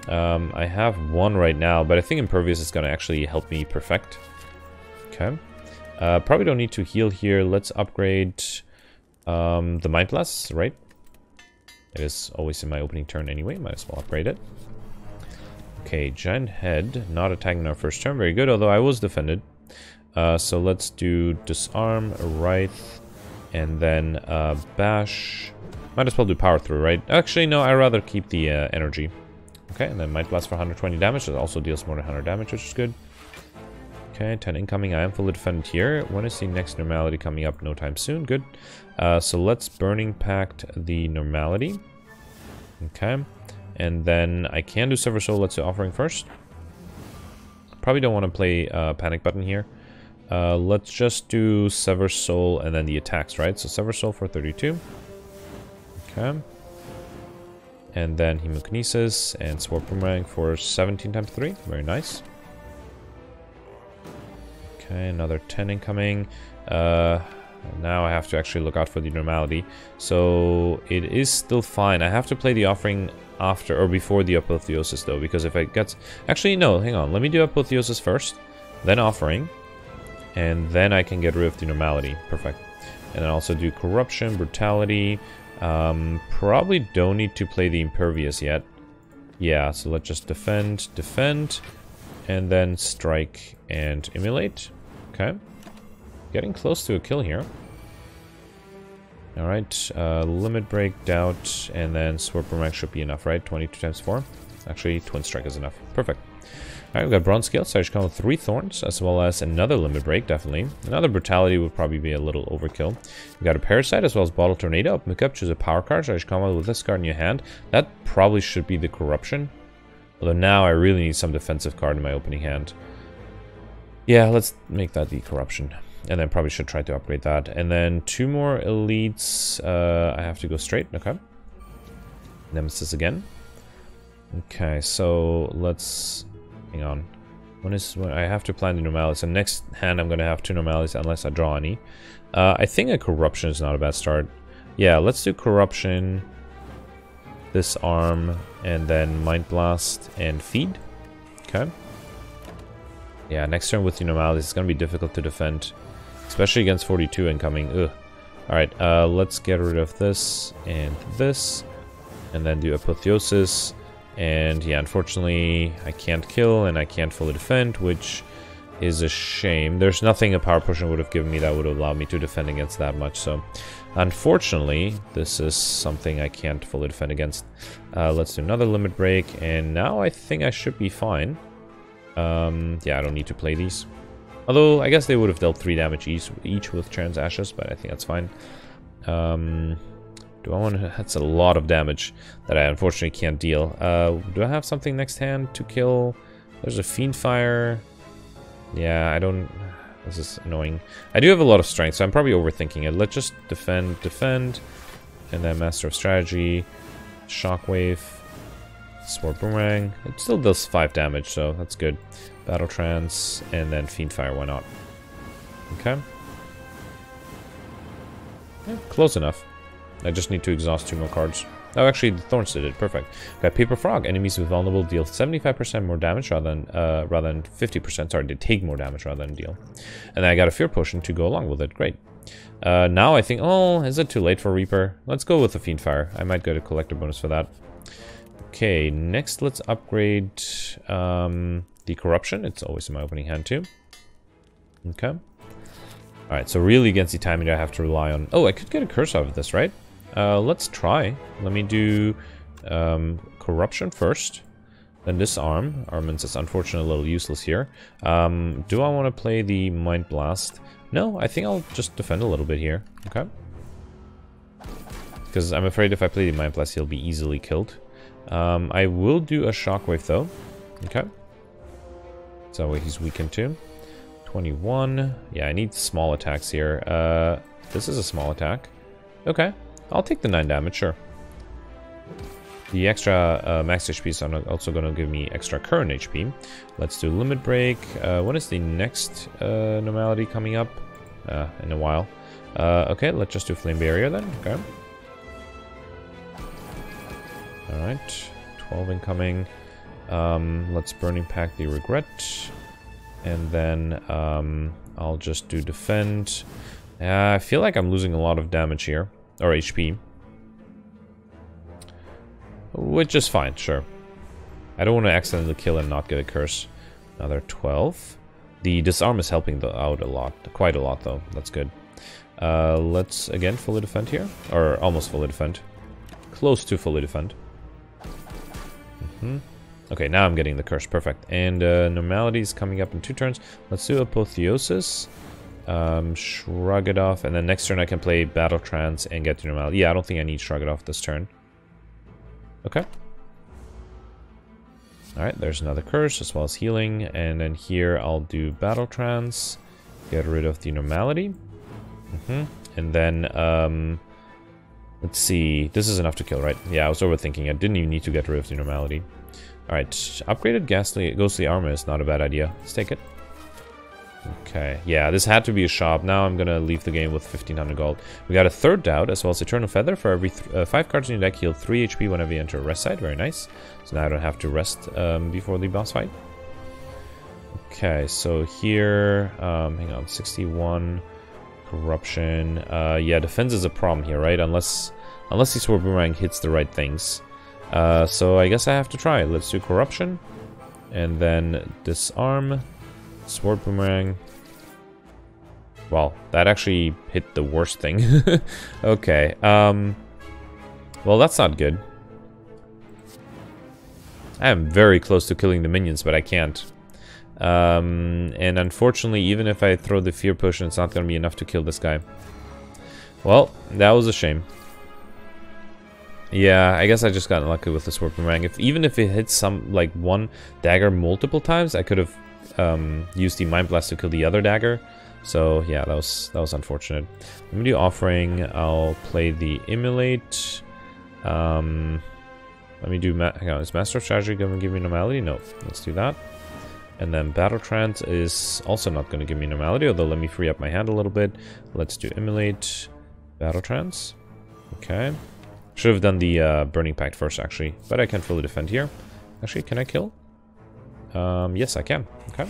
Um, I have one right now, but I think Impervious is going to actually help me perfect. Okay. Uh, probably don't need to heal here. Let's upgrade um, the Mind Blast, right? It is always in my opening turn anyway. Might as well upgrade it. Okay, Giant Head. Not attacking our first turn. Very good, although I was defended. Uh, so let's do disarm, wraith, and then uh, bash. Might as well do power through, right? Actually, no, I'd rather keep the uh, energy. Okay, and then mind blast for 120 damage. It also deals more than 100 damage, which is good. Okay, 10 incoming. I am fully defended here. When is the next normality coming up? No time soon. Good. Uh, so let's Burning Pact the normality. Okay. And then I can do Sever Soul. Let's do Offering first. Probably don't want to play uh, Panic Button here. Uh, let's just do Sever Soul and then the attacks, right? So Sever Soul for 32. Okay. And then Hemokinesis and Sword Boomerang for 17 times 3. Very nice. Okay, another 10 incoming. Uh, now I have to actually look out for the normality. So it is still fine. I have to play the offering after or before the apotheosis though, because if I get... Actually, no, hang on. Let me do apotheosis first, then offering and then I can get rid of the normality. Perfect. And then also do corruption, brutality. Um, probably don't need to play the impervious yet. Yeah, so let's just defend, defend, and then strike and Immolate. Okay. Getting close to a kill here. Alright, uh, limit break, doubt, and then sword boomerang should be enough, right? 22 times 4. Actually, twin strike is enough. Perfect. Alright, we've got Bronze Scale, so I should come with three Thorns, as well as another Limit Break, definitely. Another Brutality would probably be a little overkill. We've got a Parasite, as well as Bottled Tornado. Up, choose a Power card, so I should come with this card in your hand. That probably should be the Corruption. Although now I really need some defensive card in my opening hand. Yeah, let's make that the Corruption. And then probably should try to upgrade that. And then two more Elites. Uh, I have to go straight, okay. Nemesis again. Okay, so let's Hang on. When is when I have to plan the normalities? So next hand I'm gonna have two normalities unless I draw any. Uh, I think a corruption is not a bad start. Yeah, let's do corruption, disarm, and then mind blast and feed. Okay. Yeah, next turn with the normalities, it's gonna be difficult to defend, especially against 42 incoming. Ugh. All right, uh, let's get rid of this and this, and then do apotheosis. And yeah, unfortunately, I can't kill and I can't fully defend, which is a shame. There's nothing a power potion would have given me that would have allowed me to defend against that much. So unfortunately, this is something I can't fully defend against. Uh, let's do another limit break. And now I think I should be fine. Um, yeah, I don't need to play these. Although, I guess they would have dealt 3 damage each, each with Charon's Ashes, but I think that's fine. Um, do I want to... That's a lot of damage that I unfortunately can't deal. Uh, do I have something next hand to kill? There's a Fiendfire. Yeah, I don't... This is annoying. I do have a lot of strength, so I'm probably overthinking it. Let's just defend, defend, and then Master of Strategy, Shockwave, Sword Boomerang. It still does 5 damage, so that's good. Battle Trance, and then Fiendfire, why not? Okay. Yeah, close enough. I just need to exhaust two more cards. Oh, actually, the Thorns did it. Perfect. Okay, Paper Frog. Enemies with vulnerable deal 75% more damage rather than uh, rather than 50%. Sorry, they take more damage rather than deal. And then I got a Fear Potion to go along with it. Great. Uh, now I think, oh, is it too late for Reaper? Let's go with the Fiendfire. I might get a collector bonus for that. Okay, next let's upgrade um, the Corruption. It's always in my opening hand too. Okay. Alright, so really against the timing I have to rely on... Oh, I could get a curse out of this, right? Uh, let's try. Let me do um, Corruption first. Then Disarm. Armaments is unfortunately a little useless here. Um, do I want to play the Mind Blast? No, I think I'll just defend a little bit here. Okay. Because I'm afraid if I play the Mind Blast, he'll be easily killed. Um, I will do a Shockwave though. Okay. So he's weakened too. 21. Yeah, I need small attacks here. Uh, this is a small attack. Okay, I'll take the 9 damage, sure. The extra uh, max HP is also going to give me extra current HP. Let's do Limit Break. Uh, when is the next uh, normality coming up? Uh, in a while. Uh, okay, let's just do Flame Barrier then. Okay. Alright, 12 incoming. Um, let's Burning Pact the Regret. And then um, I'll just do defend. Uh, I feel like I'm losing a lot of damage here. Or HP. Which is fine, sure. I don't want to accidentally kill and not get a curse. Another 12. The disarm is helping the, out a lot. Quite a lot, though. That's good. Uh, let's, again, fully defend here. Or almost fully defend. Close to fully defend. Mm -hmm. Okay, now I'm getting the curse. Perfect. And uh, normality is coming up in two turns. Let's do Apotheosis. Um, shrug it off. And then next turn I can play Battle Trance and get to normality. Yeah, I don't think I need Shrug it off this turn. Okay. Alright, there's another curse as well as healing. And then here I'll do Battle Trance. Get rid of the normality. Mm -hmm. And then, um, let's see. This is enough to kill, right? Yeah, I was overthinking. I didn't even need to get rid of the normality. Alright, upgraded ghastly, ghostly armor is not a bad idea. Let's take it. Okay, yeah, this had to be a shop. Now I'm gonna leave the game with 1500 gold. We got a third doubt, as well as Eternal Feather. For every uh, 5 cards in your deck, heal 3 HP whenever you enter a rest site. Very nice. So now I don't have to rest um, before the boss fight. Okay, so here, um, hang on, 61, Corruption. Uh, yeah, defense is a problem here, right? Unless, unless the Sword Boomerang hits the right things. Uh, so I guess I have to try. Let's do Corruption. And then Disarm. Sword Boomerang. Well, that actually hit the worst thing. okay. Um, well, that's not good. I am very close to killing the minions, but I can't. Um, and unfortunately, even if I throw the Fear Potion, it's not going to be enough to kill this guy. Well, that was a shame. Yeah, I guess I just got lucky with the Sword Boomerang. If, even if it hits some, like, one dagger multiple times, I could have um, used the Mind Blast to kill the other dagger. So, yeah, that was that was unfortunate. Let me do Offering. I'll play the Immolate. Um, let me do... Ma hang on, is Master of Strategy going to give me normality? No. Let's do that. And then Battle Trance is also not going to give me normality, although let me free up my hand a little bit. Let's do Immolate, Battle Trance. Okay. Should have done the uh, Burning Pact first, actually. But I can fully defend here. Actually, can I kill? Um, yes, I can. Okay.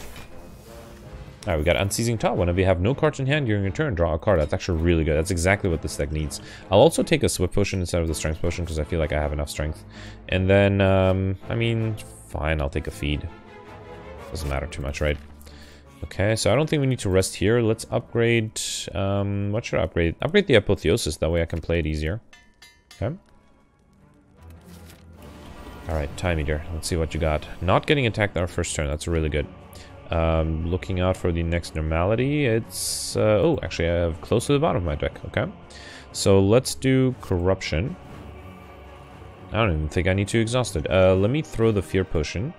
Alright, we got Unceasing Top. Whenever you have no cards in hand during your turn, draw a card. That's actually really good. That's exactly what this deck needs. I'll also take a Swift Potion instead of the Strength Potion because I feel like I have enough Strength. And then, um, I mean, fine, I'll take a Feed. Doesn't matter too much, right? Okay, so I don't think we need to rest here. Let's upgrade, um, what should I upgrade? Upgrade the Apotheosis, that way I can play it easier. Okay. Alright, Time Eater. Let's see what you got. Not getting attacked our first turn. That's really good. Um, looking out for the next normality. It's... Uh, oh, actually, I have close to the bottom of my deck. Okay. So let's do Corruption. I don't even think I need to exhaust it. Uh, let me throw the Fear Potion.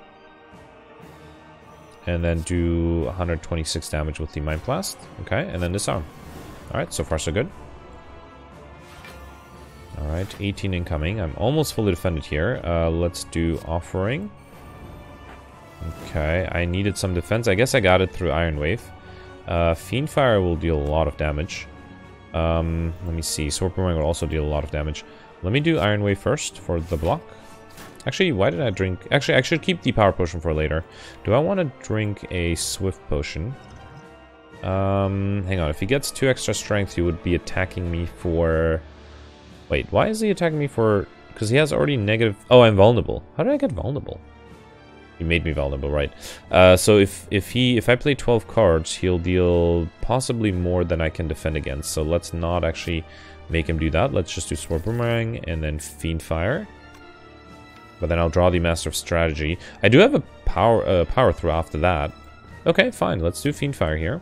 And then do 126 damage with the Mind Blast. Okay, and then Disarm. Alright, so far so good. Alright, 18 incoming. I'm almost fully defended here. Uh, let's do Offering. Okay, I needed some defense. I guess I got it through Iron Wave. Uh, Fiendfire will deal a lot of damage. Um, let me see. Sword Boomerang will also deal a lot of damage. Let me do Iron Wave first for the block. Actually, why did I drink... Actually, I should keep the Power Potion for later. Do I want to drink a Swift Potion? Um, hang on. If he gets two extra strength, he would be attacking me for... Wait, why is he attacking me for... Because he has already negative... Oh, I'm vulnerable. How did I get vulnerable? He made me vulnerable, right? Uh, so if if he if I play 12 cards, he'll deal possibly more than I can defend against. So let's not actually make him do that. Let's just do Sword Boomerang and then Fiend Fire. But then I'll draw the Master of Strategy. I do have a power uh, power through after that. Okay, fine. Let's do Fiend Fire here.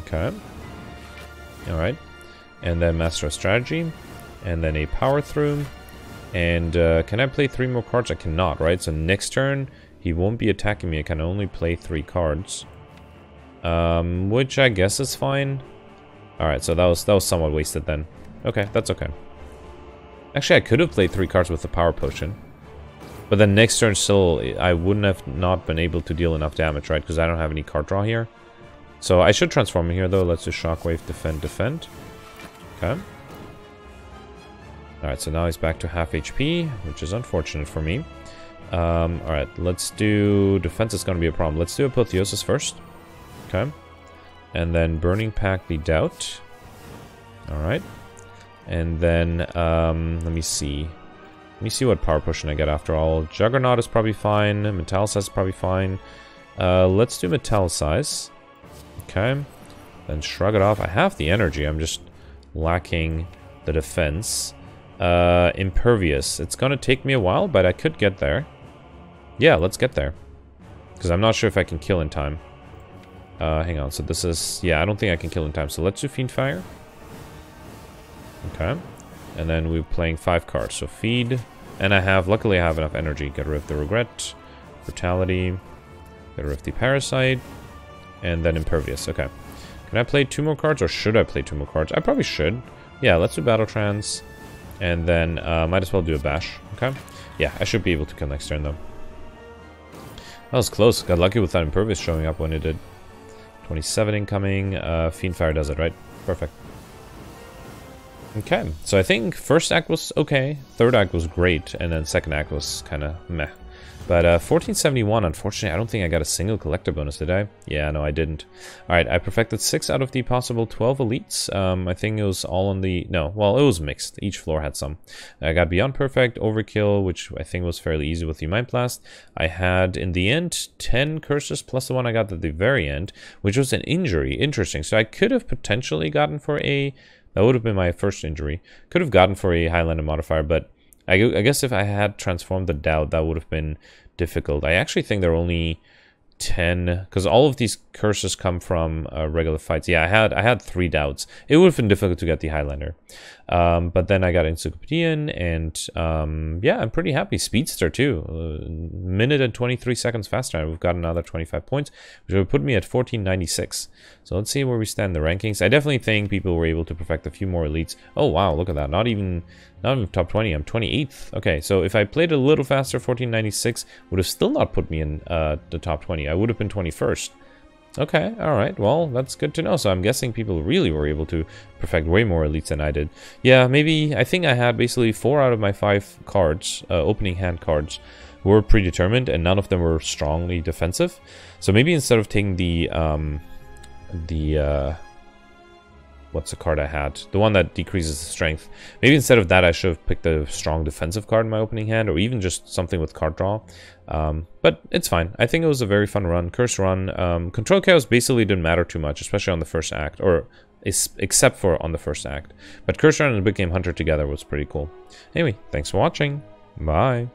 Okay. Alright. And then Master Strategy. And then a power through. And uh, can I play three more cards? I cannot, right? So next turn, he won't be attacking me. I can only play three cards. Um, which I guess is fine. Alright, so that was, that was somewhat wasted then. Okay, that's okay. Actually, I could have played three cards with the Power Potion. But then next turn still, I wouldn't have not been able to deal enough damage, right? Because I don't have any card draw here. So I should transform here, though. Let's do Shockwave, Defend, Defend. Okay. Alright, so now he's back to half HP, which is unfortunate for me. Um, Alright, let's do... Defense is going to be a problem. Let's do Apotheosis first. Okay. And then Burning Pact the Doubt. Alright. And then, um, let me see. Let me see what Power Potion I get after all. Juggernaut is probably fine. Metallicize is probably fine. Uh, let's do Metallicize. Okay. Then Shrug it off. I have the energy. I'm just lacking the defense. Uh, impervious. It's gonna take me a while, but I could get there. Yeah, let's get there. Because I'm not sure if I can kill in time. Uh, hang on, so this is... Yeah, I don't think I can kill in time, so let's do Fiend Fire. Okay. And then we're playing five cards, so Feed. And I have... Luckily, I have enough energy. Get rid of the Regret. Brutality. Get rid of the Parasite. And then Impervious, okay. Can I play two more cards, or should I play two more cards? I probably should. Yeah, let's do Battle Trance. And then uh, might as well do a bash. Okay. Yeah, I should be able to kill next turn though. That was close. Got lucky with that impervious showing up when it did. 27 incoming. Uh, Fiendfire does it, right? Perfect. Okay, so I think first act was okay, third act was great, and then second act was kind of meh. But uh, 1471, unfortunately, I don't think I got a single collector bonus, did I? Yeah, no, I didn't. Alright, I perfected 6 out of the possible 12 elites. Um, I think it was all on the... No, well, it was mixed. Each floor had some. I got Beyond Perfect, Overkill, which I think was fairly easy with the Mind Blast. I had, in the end, 10 curses plus the one I got at the very end, which was an injury. Interesting. So I could have potentially gotten for a... That would have been my first injury. Could have gotten for a Highlander modifier, but I, I guess if I had transformed the doubt, that would have been difficult. I actually think there are only 10 because all of these curses come from uh, regular fights. Yeah i had i had three doubts it would have been difficult to get the highlander. Um, but then i got encyclopedian and um, yeah i'm pretty happy. Speedster too. Uh, minute and 23 seconds faster. We've got another 25 points which would put me at 1496 so let's see where we stand in the rankings. I definitely think people were able to perfect a few more elites. Oh wow look at that. Not even not even top 20 i'm 28th okay so if i played a little faster 1496 would have still not put me in uh, the top 20 I would have been 21st. Okay, alright, well, that's good to know. So I'm guessing people really were able to perfect way more elites than I did. Yeah, maybe, I think I had basically four out of my five cards, uh, opening hand cards, were predetermined, and none of them were strongly defensive. So maybe instead of taking the, um, the, uh, what's the card I had? The one that decreases the strength. Maybe instead of that, I should have picked a strong defensive card in my opening hand, or even just something with card draw. Um, but it's fine. I think it was a very fun run. Curse run. Um, Control Chaos basically didn't matter too much, especially on the first act, or except for on the first act. But Curse run and Big Game Hunter together was pretty cool. Anyway, thanks for watching. Bye.